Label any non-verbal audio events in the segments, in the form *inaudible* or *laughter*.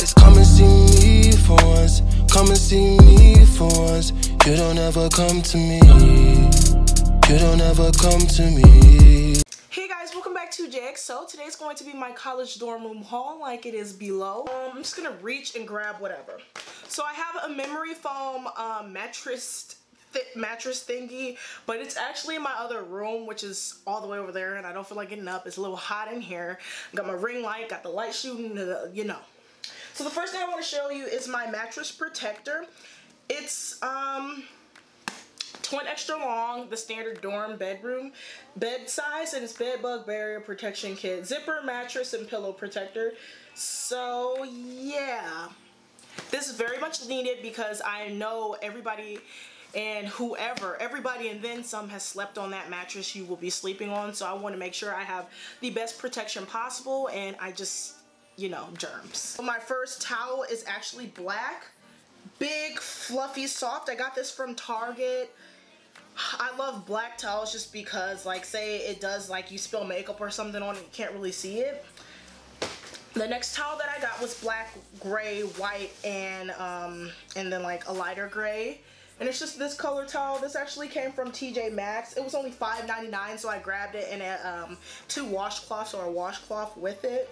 Come and see me for once. Come and see me for once. You don't ever come to me. You don't ever come to me. Hey guys, welcome back to Jay Xo. Today's going to be my college dorm room haul like it is below. Um, I'm just gonna reach and grab whatever. So I have a memory foam um, mattress mattress thingy, but it's actually in my other room, which is all the way over there, and I don't feel like getting up. It's a little hot in here. Got my ring light, got the light shooting, you know. So the first thing I want to show you is my mattress protector. It's um twin extra long, the standard dorm bedroom bed size, and it's bed bug barrier protection kit, zipper, mattress, and pillow protector. So yeah, this is very much needed because I know everybody and whoever, everybody and then some has slept on that mattress you will be sleeping on. So I want to make sure I have the best protection possible and I just, you know, germs. My first towel is actually black. Big, fluffy, soft. I got this from Target. I love black towels just because like say it does like you spill makeup or something on it, you can't really see it. The next towel that I got was black, gray, white, and um, and then like a lighter gray. And it's just this color towel. This actually came from TJ Maxx. It was only $5.99, so I grabbed it and a, um, two washcloths or a washcloth with it.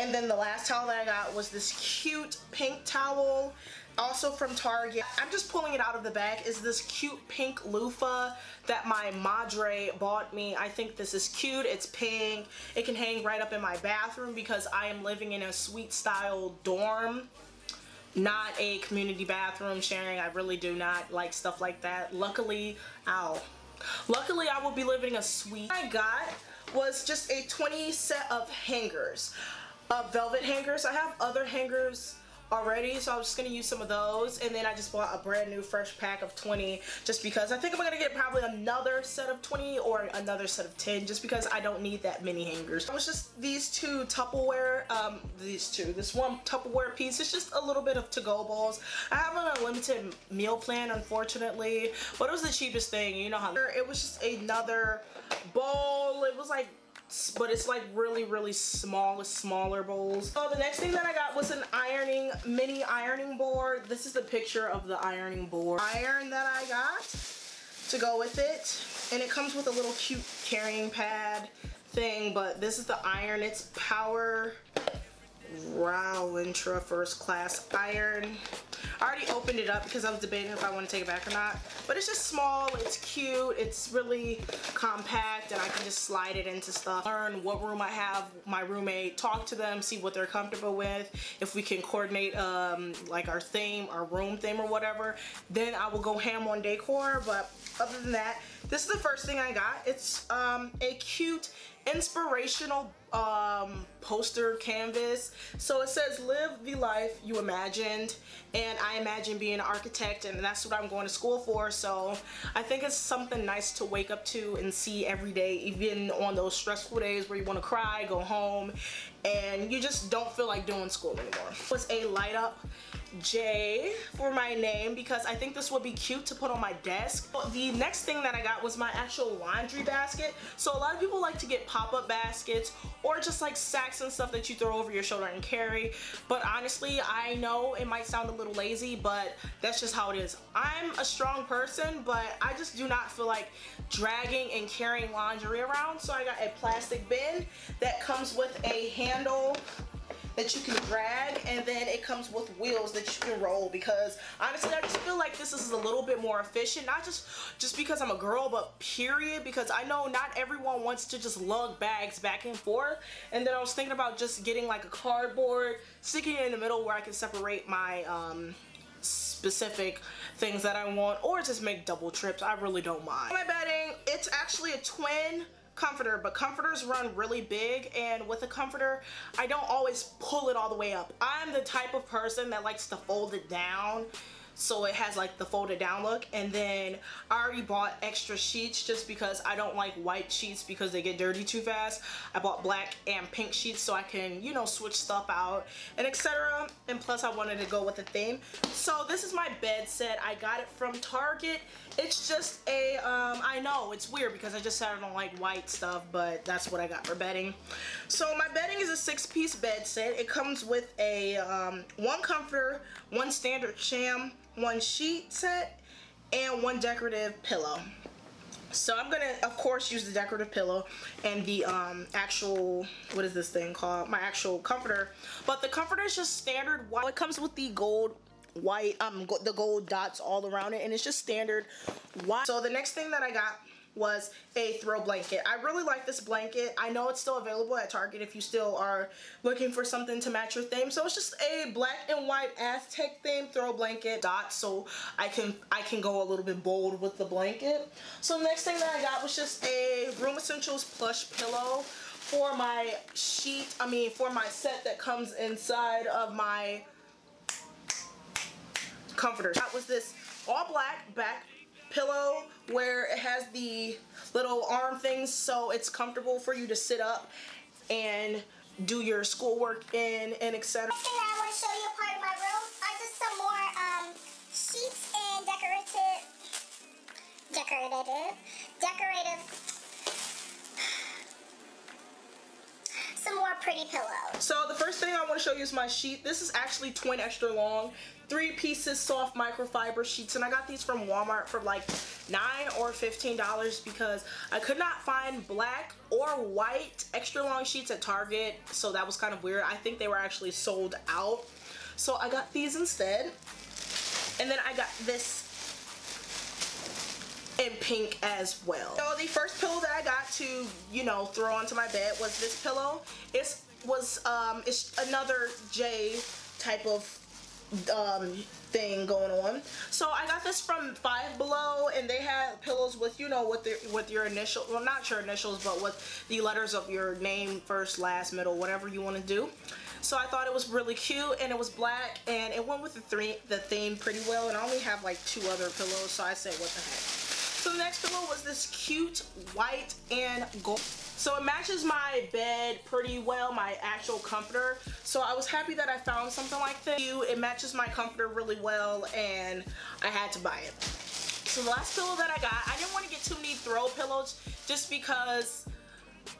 And then the last towel that I got was this cute pink towel, also from Target. I'm just pulling it out of the bag. Is this cute pink loofah that my madre bought me. I think this is cute. It's pink. It can hang right up in my bathroom because I am living in a suite style dorm not a community bathroom sharing. I really do not like stuff like that. Luckily, ow. Luckily, I will be living a suite. I got was just a 20 set of hangers. Uh, velvet hangers. I have other hangers already so I'm just gonna use some of those and then I just bought a brand new fresh pack of 20 just because I think I'm gonna get probably another set of 20 or another set of 10 just because I don't need that many hangers. It was just these two Tupperware, um, these two, this one Tupperware piece, it's just a little bit of to-go bowls. I have an unlimited meal plan unfortunately, but it was the cheapest thing, you know how it was just another bowl, it was like but it's like really really small smaller bowls. So the next thing that I got was an ironing mini ironing board. This is the picture of the ironing board. Iron that I got to go with it. And it comes with a little cute carrying pad thing but this is the iron. It's power Rowenta first class iron. I already opened it up because I was debating if I want to take it back or not. But it's just small, it's cute, it's really compact, and I can just slide it into stuff. Learn what room I have my roommate, talk to them, see what they're comfortable with, if we can coordinate um, like our theme, our room theme or whatever. Then I will go ham on decor, but other than that, this is the first thing I got. It's um, a cute inspirational um, poster canvas. So it says live the life you imagined and I imagine being an architect and that's what I'm going to school for so I think it's something nice to wake up to and see every day even on those stressful days where you want to cry, go home and you just don't feel like doing school anymore. It was a light up J for my name because I think this would be cute to put on my desk. The next thing that I got was my actual laundry basket. So a lot of people like to get pop-up baskets or just like sacks and stuff that you throw over your shoulder and carry. But honestly, I know it might sound a little lazy, but that's just how it is. I'm a strong person, but I just do not feel like dragging and carrying laundry around. So I got a plastic bin that comes with a handle that you can drag and then it comes with wheels that you can roll because honestly I just feel like this is a little bit more efficient not just just because I'm a girl but period because I know not everyone wants to just lug bags back and forth and then I was thinking about just getting like a cardboard sticking it in the middle where I can separate my um, specific things that I want or just make double trips I really don't mind. My bedding it's actually a twin comforter, but comforters run really big and with a comforter, I don't always pull it all the way up. I'm the type of person that likes to fold it down so it has like the folded down look. And then I already bought extra sheets just because I don't like white sheets because they get dirty too fast. I bought black and pink sheets so I can you know switch stuff out and etc and plus I wanted to go with the theme. So this is my bed set. I got it from Target. It's just a um, I know it's weird because I just said I don't like white stuff but that's what I got for bedding. So my bedding is a six piece bed set. It comes with a um, one comforter one standard sham one sheet set, and one decorative pillow. So I'm gonna, of course, use the decorative pillow and the um, actual, what is this thing called? My actual comforter. But the comforter is just standard white. It comes with the gold white, um, the gold dots all around it, and it's just standard white. So the next thing that I got was a throw blanket. I really like this blanket. I know it's still available at Target if you still are looking for something to match your theme. So it's just a black and white Aztec theme throw blanket dot so I can I can go a little bit bold with the blanket. So the next thing that I got was just a Room Essentials plush pillow for my sheet, I mean for my set that comes inside of my comforter. That was this all black back pillow where it has the little arm things so it's comfortable for you to sit up and do your schoolwork in and etc. I want to show you a part of my room are just some more um, sheets and decorative, decorative, *sighs* decorative some more pretty pillows. So the first thing I want to show you is my sheet. This is actually twin extra long, three pieces soft microfiber sheets, and I got these from Walmart for like nine or fifteen dollars because I could not find black or white extra long sheets at Target, so that was kind of weird. I think they were actually sold out, so I got these instead. And then I got this in pink as well. So the first pillow that I got to, you know, throw onto my bed was this pillow. It was um, it's another J type of um, thing going on. So I got this from Five Below, and they had pillows with you know with the with your initial, well not your initials, but with the letters of your name, first, last, middle, whatever you want to do. So I thought it was really cute, and it was black, and it went with the three the theme pretty well. And I only have like two other pillows, so I said, what the heck. So the next pillow was this cute white and gold. So it matches my bed pretty well, my actual comforter. So I was happy that I found something like this. It matches my comforter really well and I had to buy it. So the last pillow that I got, I didn't want to get too many throw pillows just because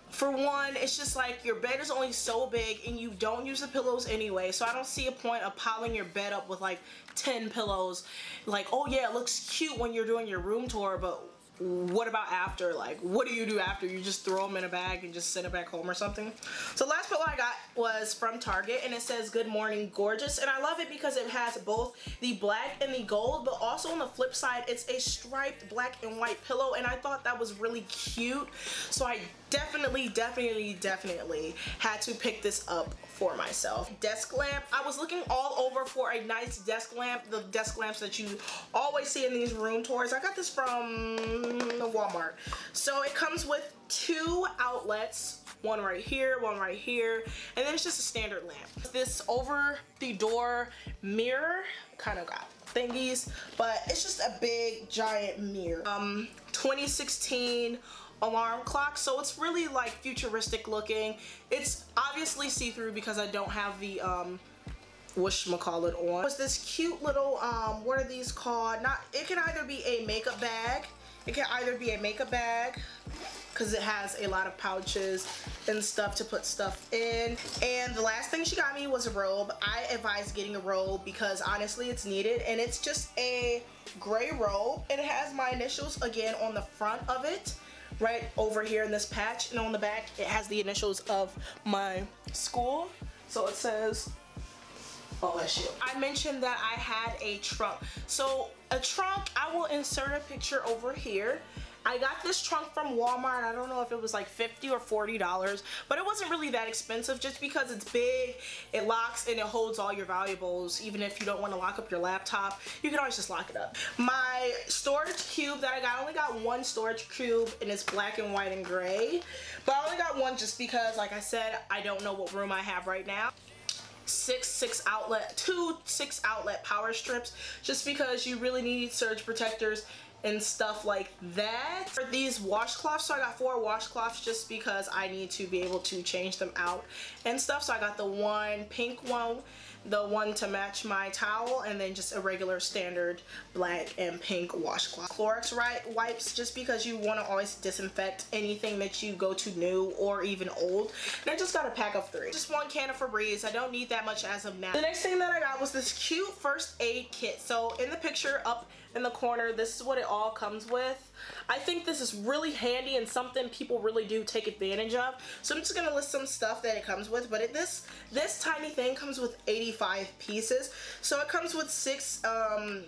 for one, it's just like your bed is only so big and you don't use the pillows anyway. So I don't see a point of piling your bed up with like 10 pillows. Like, oh yeah, it looks cute when you're doing your room tour, but what about after? Like, what do you do after? You just throw them in a bag and just send it back home or something? So last pillow I got was from Target and it says Good Morning Gorgeous. And I love it because it has both the black and the gold, but also on the flip side, it's a striped black and white pillow. And I thought that was really cute. So I definitely, definitely, definitely had to pick this up for myself. Desk lamp. I was looking all over for a nice desk lamp, the desk lamps that you always see in these room tours. I got this from Walmart. So it comes with two outlets, one right here, one right here, and then it's just a standard lamp. This over the door mirror kind of got thingies, but it's just a big giant mirror. Um, 2016 alarm clock so it's really like futuristic looking it's obviously see-through because I don't have the um on It was this cute little um what are these called not it can either be a makeup bag it can either be a makeup bag because it has a lot of pouches and stuff to put stuff in. And the last thing she got me was a robe. I advise getting a robe because honestly it's needed and it's just a gray robe. It has my initials again on the front of it right over here in this patch. And on the back it has the initials of my school. So it says OSU. I mentioned that I had a trunk. So a trunk I will insert a picture over here I got this trunk from Walmart. I don't know if it was like 50 or $40, but it wasn't really that expensive just because it's big, it locks, and it holds all your valuables. Even if you don't want to lock up your laptop, you can always just lock it up. My storage cube that I got, I only got one storage cube, and it's black and white and gray. But I only got one just because, like I said, I don't know what room I have right now. six six outlet two six outlet power strips just because you really need surge protectors and stuff like that. For these washcloths, so I got four washcloths just because I need to be able to change them out and stuff. So I got the one pink one the one to match my towel and then just a regular standard black and pink washcloth. Clorox wipes just because you want to always disinfect anything that you go to new or even old. And I just got a pack of three. Just one can of Febreze. I don't need that much as of now. The next thing that I got was this cute first aid kit. So in the picture up in the corner, this is what it all comes with. I think this is really handy and something people really do take advantage of. So I'm just going to list some stuff that it comes with. But it, this, this tiny thing comes with 85 pieces. So it comes with six... Um,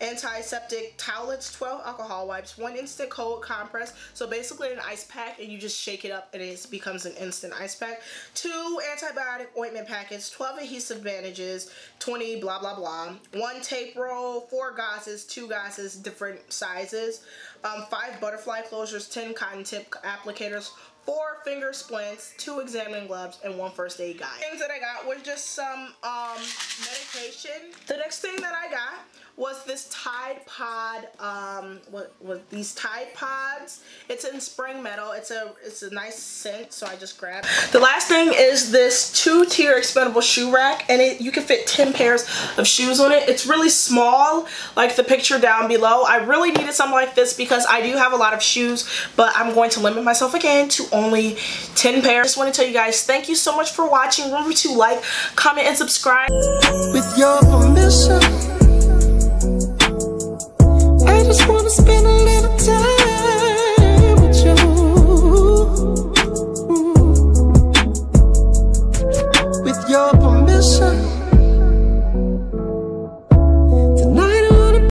antiseptic towelettes, 12 alcohol wipes, one instant cold compress. So basically an ice pack and you just shake it up and it becomes an instant ice pack. Two antibiotic ointment packets, 12 adhesive bandages, 20 blah blah blah. One tape roll, four gauzes, two gauzes, different sizes. Um, five butterfly closures, 10 cotton tip applicators, four finger splints, two examining gloves, and one first aid guide. Things that I got was just some um, medication. The next thing that I got was this Tide Pod, um, what, what these Tide Pods. It's in Spring Meadow. It's a it's a nice scent, so I just grabbed. It. The last thing is this two-tier expendable shoe rack, and it you can fit 10 pairs of shoes on it. It's really small, like the picture down below. I really needed something like this because I do have a lot of shoes, but I'm going to limit myself again to only 10 pairs. I just want to tell you guys, thank you so much for watching. Remember to like, comment, and subscribe. With your permission. spend a